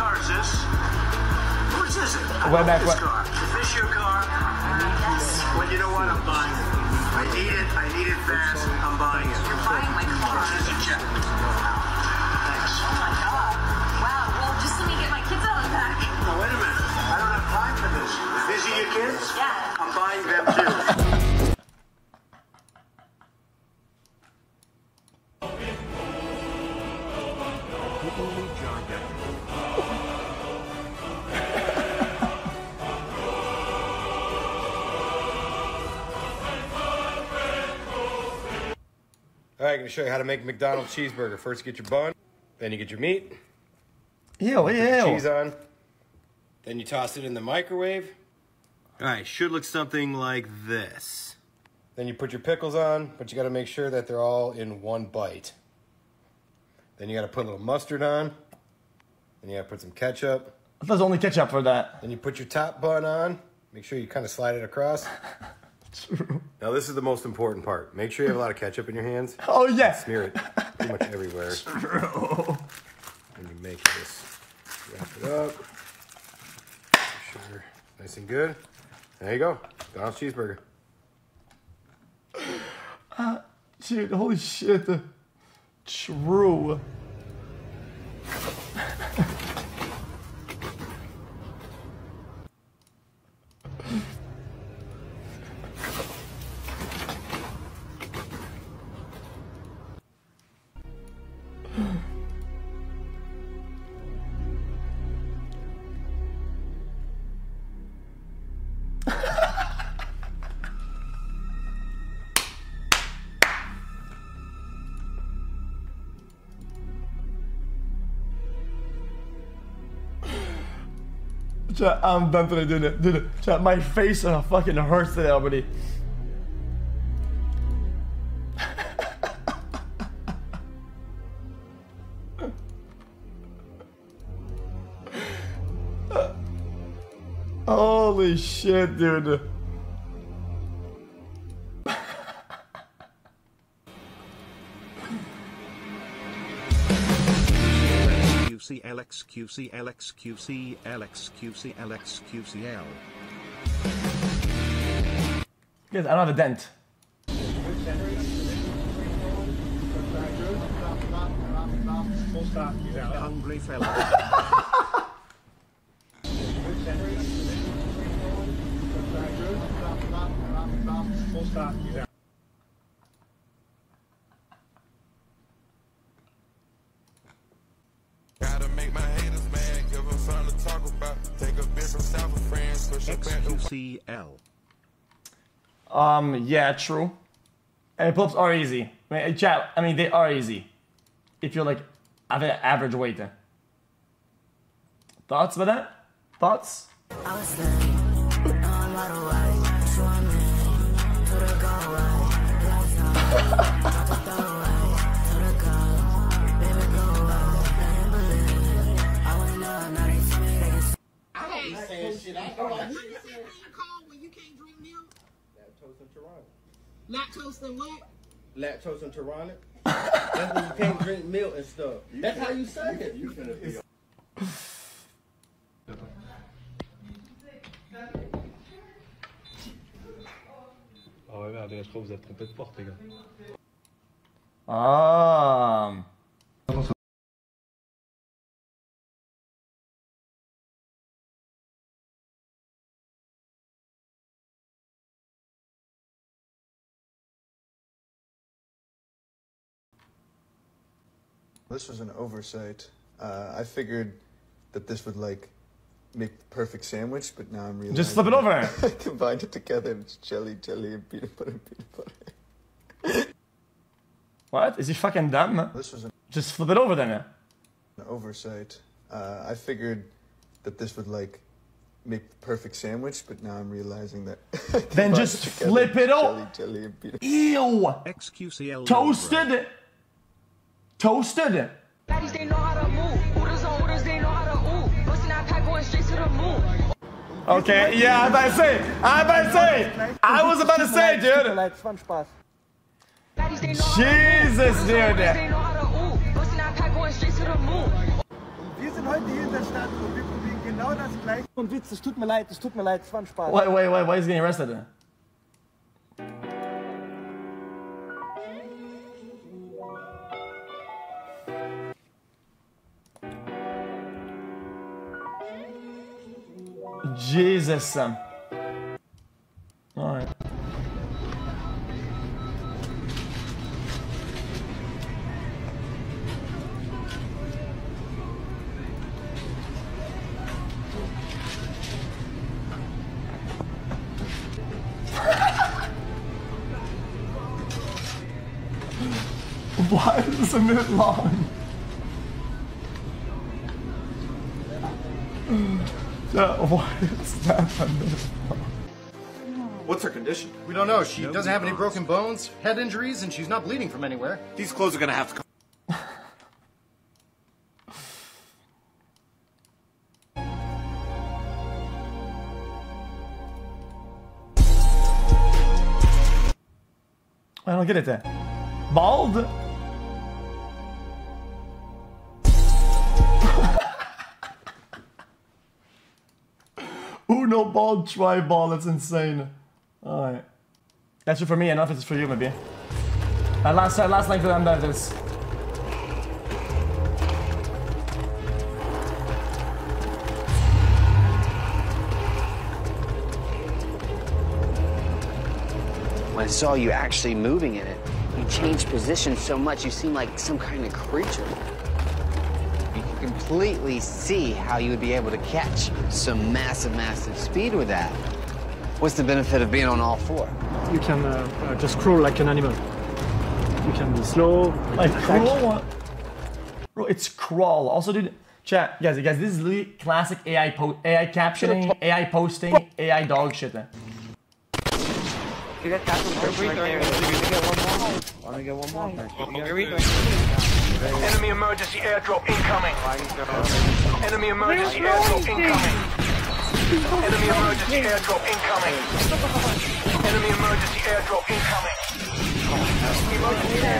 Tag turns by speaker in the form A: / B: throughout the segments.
A: car is this? Whose is it? I
B: Way back
A: this
B: when-
A: car. Is this your car?
C: Yes.
A: Well, you know what? I'm buying it. I need it. I need it fast. I'm buying it.
C: You're buying my car.
A: Here's a check. Thanks.
C: Oh my god. Wow. Well, just let me get my kids out of the back.
A: Now, wait a minute. I don't have time for this. Is these are your kids?
C: Yeah.
A: I'm buying them too.
D: All right, I'm gonna show you how to make a McDonald's cheeseburger. First, you get your bun, then you get your meat,
B: Ew,
D: put your cheese on, then you toss it in the microwave. All right, should look something like this. Then you put your pickles on, but you gotta make sure that they're all in one bite. Then you gotta put a little mustard on. Then you gotta put some ketchup.
B: There's only ketchup for that.
D: Then you put your top bun on. Make sure you kind of slide it across.
B: True.
D: Now this is the most important part. Make sure you have a lot of ketchup in your hands.
B: Oh, yes.
D: Smear it pretty much everywhere.
B: True.
D: And you make this. Wrap it up. Make sure nice and good. There you go. McDonald's cheeseburger.
B: Uh, dude, holy shit. True. I'm done today, dude. Dude, chat, my face uh, fucking hurts today already. Holy shit, dude.
E: QC LX QC LX QC LX QC LX QCL.
B: Guys, I don't have a dent.
E: Hungry fella.
F: Gotta
E: XQCL.
B: Um, yeah, true. And pull-ups are easy. I mean, chat, I mean, they are easy. If you're like, have an average weight. Thoughts about that? Thoughts?
G: Lactose and what?
H: lactose intolerant? That's when you can't drink milk and stuff. That's how you say it. You finna be
I: Ah ouais, merde, je crois que vous êtes trompé de porte, les gars.
B: Ah.
J: This was an oversight. Uh, I figured that this would like make the perfect sandwich, but now I'm realizing
B: Just flip it over.
J: I combined it together it's jelly, jelly, and peanut butter, peanut butter.
B: What? Is he fucking dumb?
J: This was an
B: Just flip it over then.
J: oversight. Uh, I figured that this would like make the perfect sandwich, but now I'm realizing that.
B: Then just
J: it together,
B: flip it over.
J: Jelly, jelly, and peanut.
B: Ew.
E: XQCL.
B: Toasted. Toasted.
G: Baddies, they know how to move. Hooters on hooters, they know how to ooh. Bustin' that pack going straight to the moon.
B: Okay, yeah, I'm about to say. I'm about to say. I was about to say, dude.
G: Baddies, they know how to
B: Jesus,
G: move. Hooters on hooters,
B: dude.
G: They know how to ooh. Bustin' that pack going straight to the moon.
K: heute hier in der Stadt und wir probieren genau das gleiche. Und Witz, es tut mir leid, es tut mir leid, es war ein Spaß.
B: Wait, wait, wait, why is he getting arrested? Jesus. Alright. Why is this a minute long? Yeah, why is that a minute?
L: What's her condition?
D: We don't know. She doesn't have any broken bones, head injuries, and she's not bleeding from anywhere.
L: These clothes are gonna have to come.
B: I don't get it there. Bald? Uno ball, try ball, that's insane. Alright. That's it for me, enough it's for you maybe. Uh, last uh, last line for them that is.
M: When I saw you actually moving in it, you changed position so much you seem like some kind of creature. You can completely see how you would be able to catch some massive, massive speed with that. What's the benefit of being on all four?
N: You can uh, uh, just crawl like an animal. You can be slow.
B: Like crawl? Bro, it's crawl. Also, dude, chat, guys, guys, this is literally classic AI po- AI captioning, AI posting, AI dog shit. Man.
O: You got Captain right there. Want to get one more?
A: Enemy emergency airdrop incoming. Enemy emergency airdrop incoming. Enemy emergency airdrop incoming. Enemy emergency airdrop incoming. Emergency airdrop on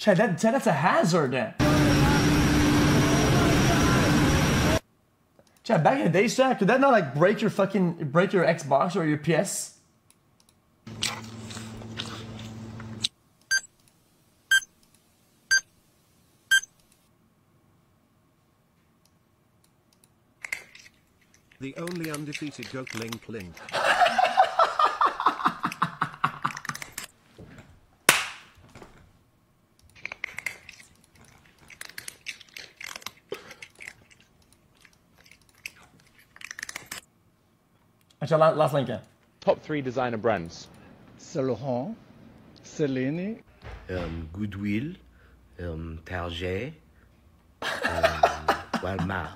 B: Chat, that, chat, that's a hazard. Chad, back in the day, chat, could that not like break your fucking break your Xbox or your PS?
E: The only undefeated goat link link.
B: Actually, last, last link. yeah.
P: Top three designer brands.
K: Saint Laurent, Celine,
Q: um, Goodwill, um, Target, um, Walmart.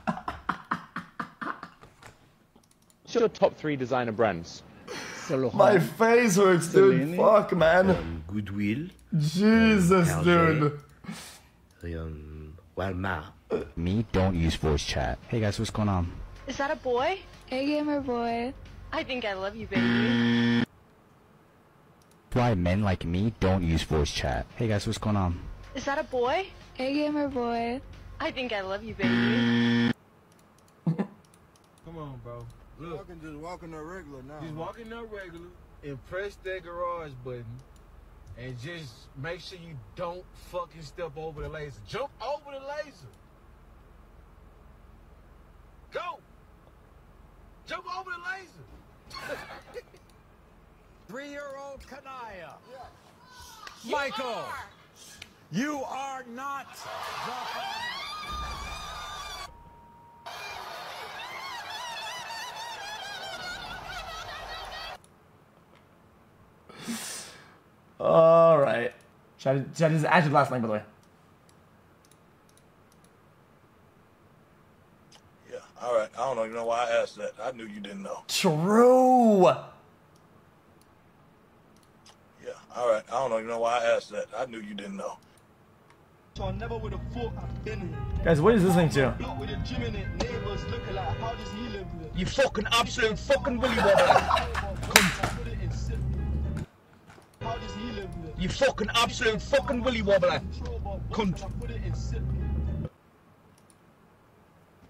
P: What's your top three designer brands?
K: Saint Laurent.
B: My face hurts, dude. Fuck, man.
Q: Um, Goodwill,
B: Jesus,
Q: Target.
B: dude.
Q: um, Walmart.
R: Me, don't use voice chat. Hey guys, what's going on?
C: Is that a boy? Hey, gamer boy. I think I love you, baby.
R: Why men like me don't use voice chat. Hey guys, what's going on?
C: Is that a boy? Hey, gamer boy. I think I love you, baby.
H: Come on, bro. Look. Walking, just walking there regular now. Just walking there regular and press that garage button and just make sure you don't fucking step over the laser. Jump over the laser. Go. Jump over the laser.
S: Three-year-old Kanaya. Michael, you are not
B: Alright. Chat, chat, this is actually the last link, by the way.
T: all right. I don't even know why I asked that. I knew you didn't know.
B: True.
T: Yeah, all right. I don't know even know why I asked that. I knew you didn't know.
S: So I never would have thought I've been here.
B: Guys, what is this listening to?
S: Block with a gym in it, neighbors looking like, how does he live with it?
U: You fucking absolute fucking willy wobbler.
S: Put it in sip. How does he live with?
U: You fucking absolute fucking willy wobbler. Cunt.
S: Put it in sip.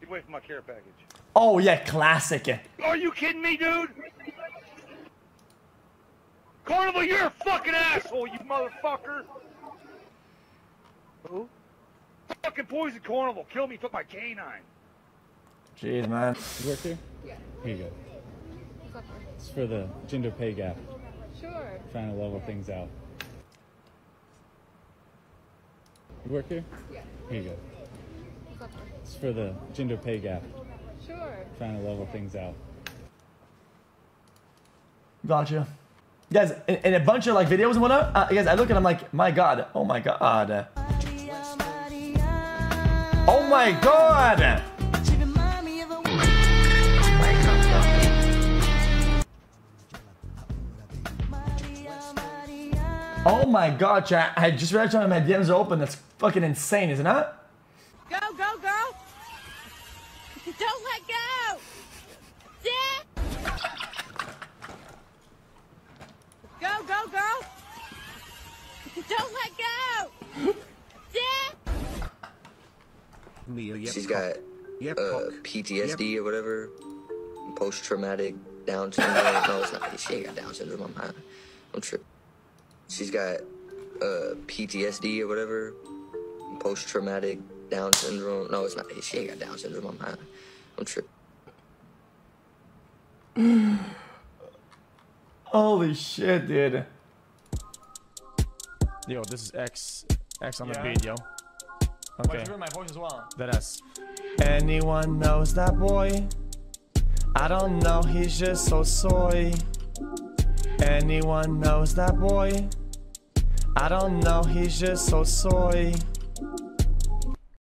V: Get away from my care package.
B: Oh yeah, classic.
V: Are you kidding me, dude? Carnival, you're a fucking asshole, you motherfucker! Who? Fucking poison Carnival, kill me, took my canine.
B: Jeez, man.
W: You work here?
A: Yeah.
W: Here you go. It's for the gender pay gap.
A: Sure.
W: Trying to level things out. You work here?
A: Yeah.
W: Here you go. It's for the gender pay gap.
A: Sure.
W: Trying to level things out.
B: Gotcha. Guys, in, in a bunch of like videos and whatnot, uh, guys, I look at them like, my god, oh my god. Oh my god! Oh my god, chat. I just realized my DMs are open. That's fucking insane, isn't it?
A: Go, go, girl. Don't let go. Dip. Go, go, girl. Don't let go. Dip.
E: Mia, yep,
X: got uh. PTSD or whatever, post-traumatic Down syndrome. no, it's not. She ain't got Down syndrome. I'm high. I'm tripping. She's got uh, PTSD or whatever, post-traumatic Down syndrome. No, it's not. She ain't got Down syndrome. I'm high. I'm tripping.
B: Holy shit, dude.
Y: Yo, this is X. X on
B: Yeah.
Y: the beat, yo. Okay.
B: you my voice as well?
Y: That S.
B: Anyone knows that boy? I don't know, he's just so soy. Anyone knows that boy? I don't know, he's just so soy.